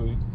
дякую.